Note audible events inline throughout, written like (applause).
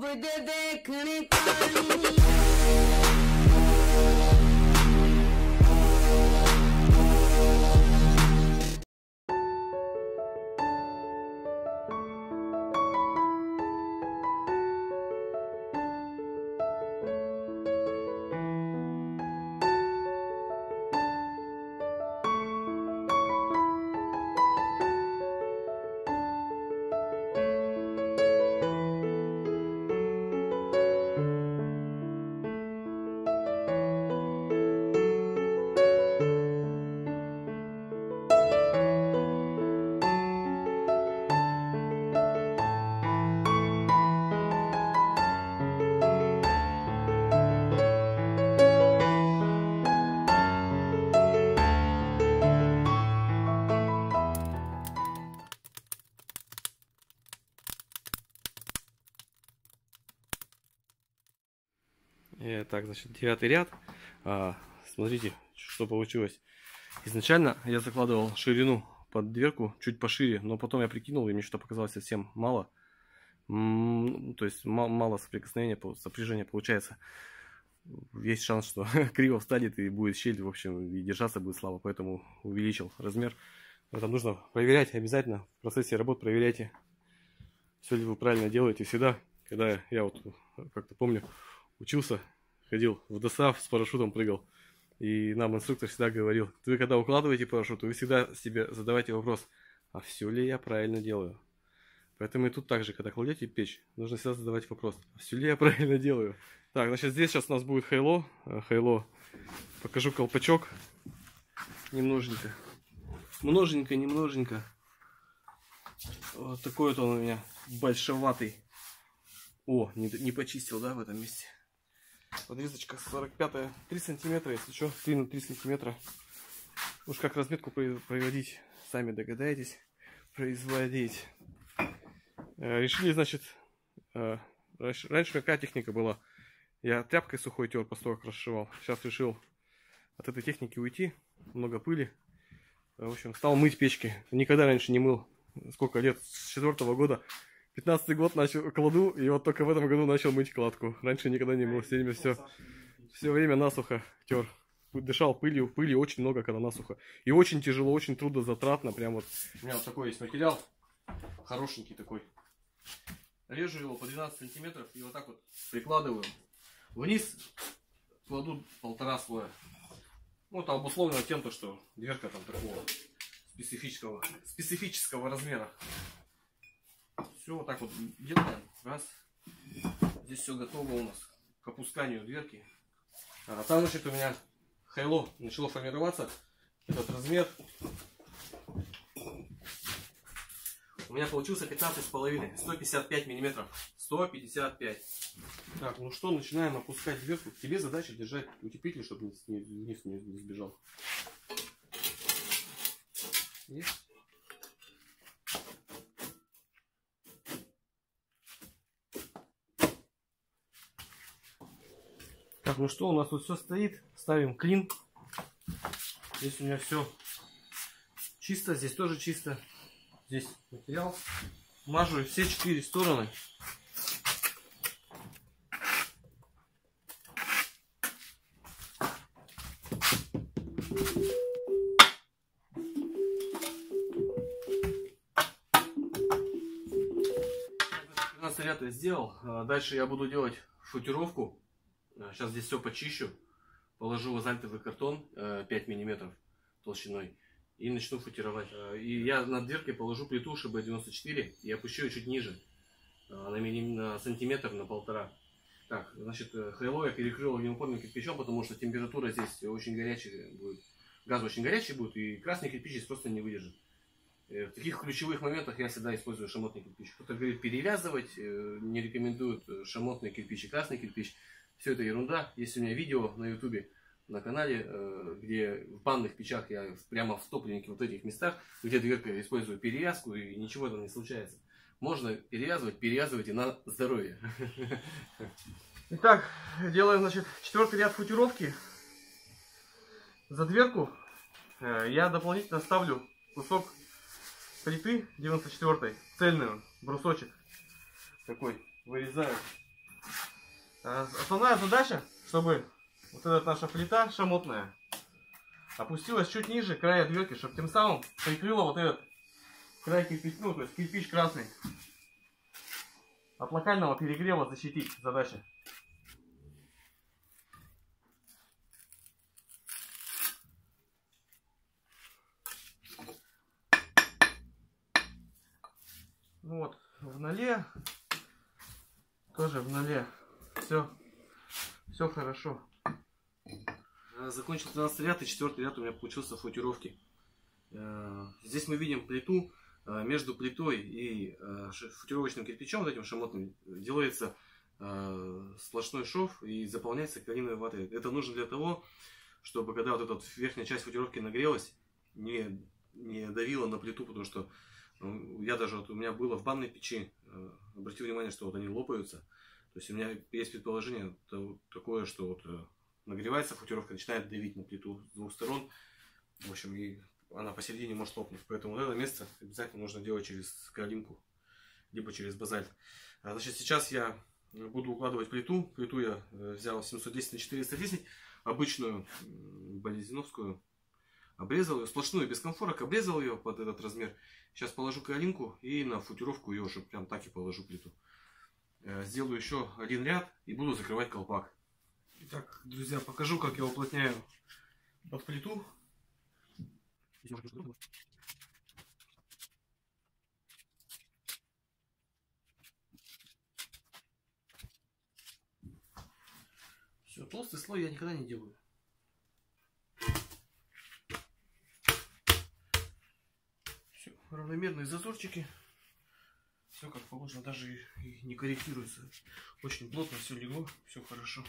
ਡੁੱਬਦੇ ਦੇਖਣੇ ਪਾਣੀ Так, значит, девятый ряд. А, смотрите, что получилось. Изначально я закладывал ширину под дверку чуть пошире, но потом я прикинул, и мне что-то показалось совсем мало. М, ну, То есть ма- мало соприкосновения, сопряжения получается. Есть шанс, что (laughs) криво встанет и будет щель, в общем, и держаться будет слабо, поэтому увеличил размер. Это нужно проверять обязательно. В процессе работ проверяйте, все ли вы правильно делаете. Всегда, когда я вот как-то помню, учился, ходил в ДОСАВ, с парашютом прыгал. И нам инструктор всегда говорил, вы когда укладываете парашют, вы всегда себе задавайте вопрос, а все ли я правильно делаю? Поэтому и тут также, когда кладете печь, нужно всегда задавать вопрос, а все ли я правильно делаю? Так, значит, здесь сейчас у нас будет хайло. Э, Хайло. Покажу колпачок. Немноженько. Множенько, немноженько. Вот такой вот он у меня большеватый. О, не, не почистил, да, в этом месте. Подрезочка 45 3 сантиметра, если что, 3 на 3 сантиметра. Уж как разметку проводить, сами догадаетесь. Производить. Э, Решили, значит, э, раньше, какая техника была? Я тряпкой сухой тер, как расшивал. Сейчас решил от этой техники уйти. Много пыли. Э, В общем, стал мыть печки. Никогда раньше не мыл. Сколько лет? С четвертого года. 15 год начал кладу, и вот только в этом году начал мыть кладку. Раньше никогда не мыл. Все время все, все время насухо тер. Дышал пылью, пыли очень много, когда насухо. И очень тяжело, очень трудозатратно. Прям вот. У меня вот такой есть материал. Хорошенький такой. Режу его по 12 сантиметров и вот так вот прикладываю. Вниз кладу полтора слоя. Ну, это обусловлено тем, то, что дверка там такого специфического, специфического размера. Все вот так вот делаем. Раз. Здесь все готово у нас к опусканию дверки. А там, значит, у меня хайло начало формироваться. Этот размер. У меня получился 15,5. 155 миллиметров. 155. Так, ну что, начинаем опускать дверку. Тебе задача держать утеплитель, чтобы вниз не, не, не сбежал. Есть? Так, ну что, у нас тут все стоит. Ставим клин. Здесь у меня все чисто, здесь тоже чисто. Здесь материал. Мажу все четыре стороны. Ряд я сделал. А Дальше я буду делать шутировку. Сейчас здесь все почищу. Положу азальтовый картон э, 5 миллиметров толщиной. И начну футировать. Э, И я над дверкой положу плиту ШБ-94 и опущу ее чуть ниже. э, На, на сантиметр, на полтора. Так, значит, э, хайло я перекрыл огнеупорным кирпичом, потому что температура здесь очень горячая будет. Газ очень горячий будет, и красный кирпич здесь просто не выдержит. Э, В таких ключевых моментах я всегда использую шамотный кирпич. Кто-то говорит перевязывать, э, не рекомендуют э, шамотный кирпич и красный кирпич. Все это ерунда. Есть у меня видео на ютубе, на канале, э, где в банных печах я прямо в топливнике вот этих местах, где дверка использую перевязку и ничего этого не случается. Можно перевязывать, перевязывайте на здоровье. (laughs) Итак, делаем, значит, четвертый ряд футировки. За дверку э, я дополнительно ставлю кусок плиты 94 цельную, брусочек такой, вырезаю Основная задача, чтобы вот эта наша плита шамотная опустилась чуть ниже края дверки, чтобы тем самым прикрыла вот этот край кирпич, ну, то есть кирпич красный. От локального перегрева защитить задача. Ну вот, в ноле, тоже в ноле, все, все хорошо. Закончил 13 ряд, и четвертый ряд у меня получился в футировке. Э, Здесь мы видим плиту, э, между плитой и э, футировочным кирпичом, вот этим шамотным, делается сплошной шов и заполняется калиновой ватой. Это нужно для того, чтобы когда вот эта вот верхняя часть футировки нагрелась, не, не давила на плиту, потому что ну, я даже, вот у меня было в банной печи, обратил внимание, что вот они лопаются. То есть у меня есть предположение такое, что вот э, нагревается футировка, начинает давить на плиту с двух сторон. В общем, и она посередине может лопнуть. Поэтому вот это место обязательно нужно делать через калинку, либо через базальт. А, Значит, сейчас я буду укладывать плиту. Плиту я э, взял 710 на 410, обычную болезиновскую. Обрезал ее, сплошную, без конфорок, обрезал ее под этот размер. Сейчас положу калинку и на футировку ее уже прям так и положу плиту. Э, Сделаю еще один ряд и буду закрывать колпак. Итак, друзья, покажу, как я уплотняю под плиту. Все, толстый слой я никогда не делаю. Все, равномерные зазорчики. Положено, даже и, и не корректируется. Очень плотно все легло, все хорошо.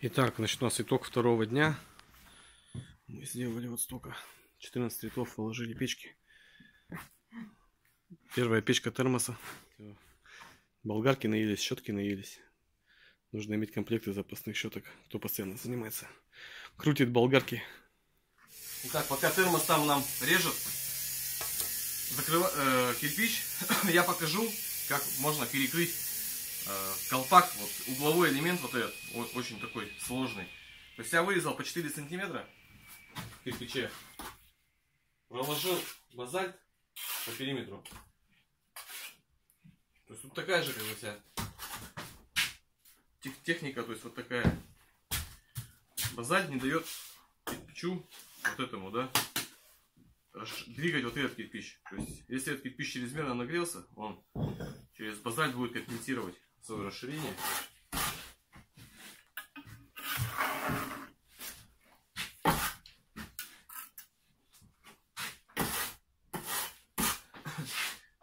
Итак, значит, у нас итог второго дня. Мы сделали вот столько. 14 цветов положили печки. Первая печка термоса. Болгарки наелись, щетки наелись. Нужно иметь комплекты запасных щеток, кто постоянно занимается. Крутит болгарки. Итак, пока термос там нам режет закрыва- э, кирпич, (coughs) я покажу, как можно перекрыть э, колпак, вот угловой элемент вот этот, о- очень такой сложный. То есть я вырезал по 4 сантиметра кирпиче, проложил базальт по периметру. То есть тут такая же, как бы вся тех- техника, то есть вот такая. Базальт не дает кирпичу, вот этому, да, двигать вот этот кирпич. То есть, если этот кирпич чрезмерно нагрелся, он через базальт будет компенсировать свое расширение.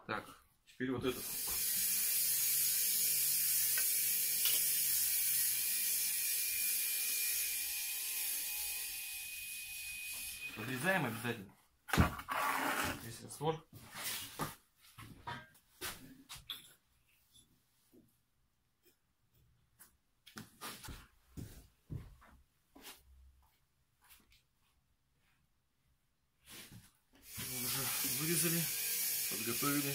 Так, теперь вот этот. Подрезаем обязательно. Здесь раствор. Вырезали, подготовили.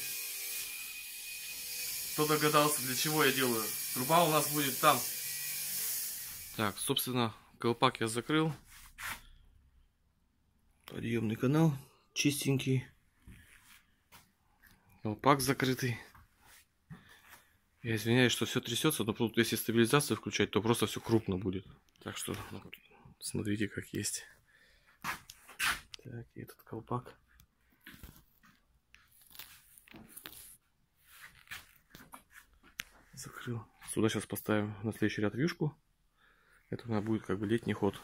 Кто догадался, для чего я делаю? Труба у нас будет там. Так, собственно, колпак я закрыл. Подъемный канал чистенький. Колпак закрытый. Я извиняюсь, что все трясется, но тут если стабилизацию включать, то просто все крупно будет. Так что ну, смотрите, как есть. Так, и этот колпак. Закрыл. Сюда сейчас поставим на следующий ряд вьюшку. Это у нас будет как бы летний ход.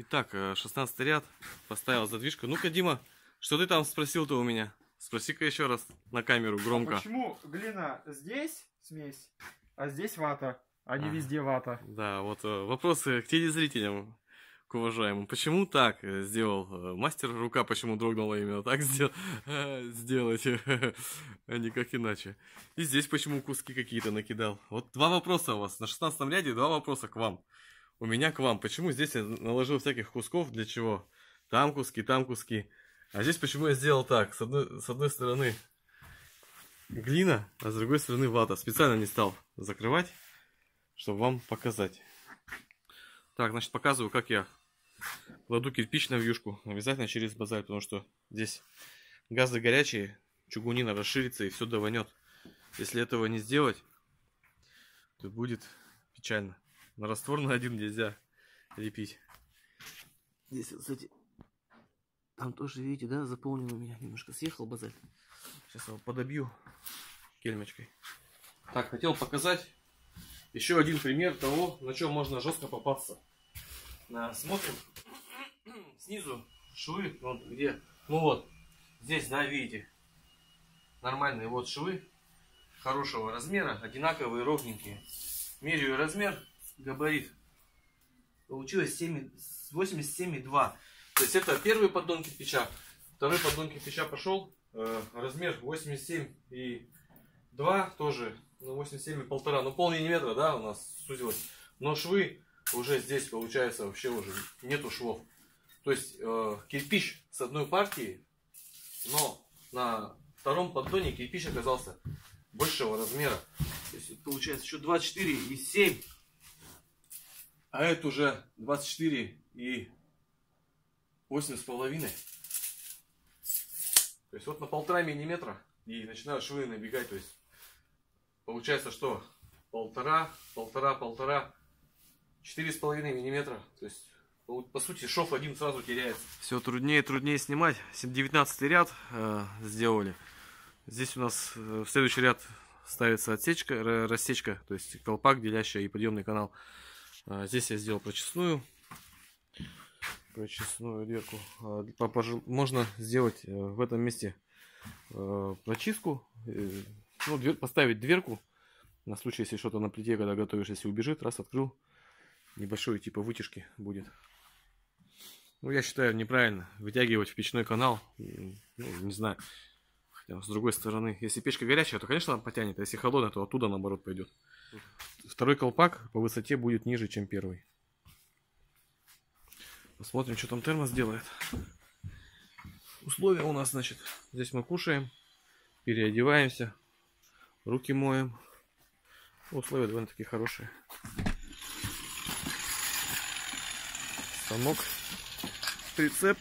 Итак, э, 16 ряд. Поставил задвижку. Ну-ка, Дима, что ты там спросил-то у меня? Спроси-ка еще раз на камеру громко. А почему глина здесь смесь, а здесь вата, а не А. везде вата? Да, вот э, вопросы к телезрителям, к уважаемым. Почему так э, сделал э, мастер? Рука почему дрогнула именно так сдел- (laughs) сделать, (laughs) а никак иначе. И здесь почему куски какие-то накидал. Вот два вопроса у вас. На 16 ряде два вопроса к вам. У меня к вам. Почему здесь я наложил всяких кусков? Для чего? Там куски, там куски. А здесь почему я сделал так? С одной, с одной стороны глина, а с другой стороны вата. Специально не стал закрывать, чтобы вам показать. Так, значит, показываю, как я кладу кирпич на вьюшку. Обязательно через базаль, потому что здесь газы горячие, чугунина расширится и все даванет. Если этого не сделать, то будет печально. На раствор на один нельзя лепить. Здесь, кстати, там тоже, видите, да, заполнен у меня. Немножко съехал базаль. Сейчас его подобью кельмочкой. Так, хотел показать еще один пример того, на чем можно жестко попасться. На, смотрим снизу швы, вот где, ну вот, здесь, да, видите, нормальные вот швы хорошего размера, одинаковые, ровненькие. Меряю размер, габарит. Получилось 87,2. То есть это первый поддон кирпича. Второй поддон кирпича пошел. Э, размер 87 и 2 тоже. Ну, 87 и полтора. Ну, пол миллиметра, да, у нас сузилось. Но швы уже здесь получается вообще уже нету швов. То есть э, кирпич с одной партии, но на втором поддоне кирпич оказался большего размера. То есть получается еще 24 и 7. А это уже 24 и 8 с половиной. То есть вот на полтора миллиметра и начинают швы набегать. То есть получается что? Полтора, полтора, полтора, четыре с половиной миллиметра. То есть по сути шов один сразу теряется. Все труднее и труднее снимать. 19 ряд э, сделали. Здесь у нас э, в следующий ряд ставится отсечка, рассечка, то есть колпак, делящий и подъемный канал. А, здесь я сделал прочесную, прочесную дверку. А, можно сделать э, в этом месте э, прочистку, ну, дверь, поставить дверку, на случай, если что-то на плите, когда готовишь, если убежит, раз открыл, небольшой типа вытяжки будет. Ну, я считаю, неправильно вытягивать в печной канал, ну, не знаю, с другой стороны, если печка горячая, то, конечно, она потянет. А если холодная, то оттуда, наоборот, пойдет. Второй колпак по высоте будет ниже, чем первый. Посмотрим, что там термос делает. Условия у нас, значит, здесь мы кушаем, переодеваемся, руки моем. Условия довольно-таки хорошие. Станок, прицеп,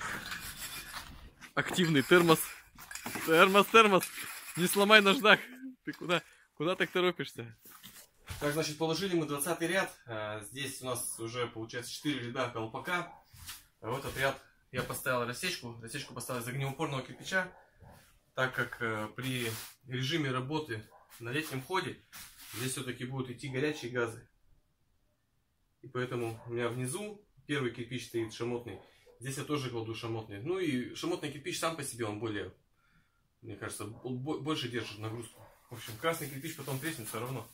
активный термос. Термос, термос. Не сломай наждак. Ты куда, куда так торопишься? Так, значит, положили мы 20 ряд. А, здесь у нас уже получается 4 ряда колпака. А в этот ряд я поставил рассечку. Рассечку поставил из огнеупорного кирпича. Так как э, при режиме работы на летнем ходе здесь все-таки будут идти горячие газы. И поэтому у меня внизу первый кирпич стоит шамотный. Здесь я тоже кладу шамотный. Ну и шамотный кирпич сам по себе он более мне кажется, больше держит нагрузку. В общем, красный кирпич потом треснет все равно.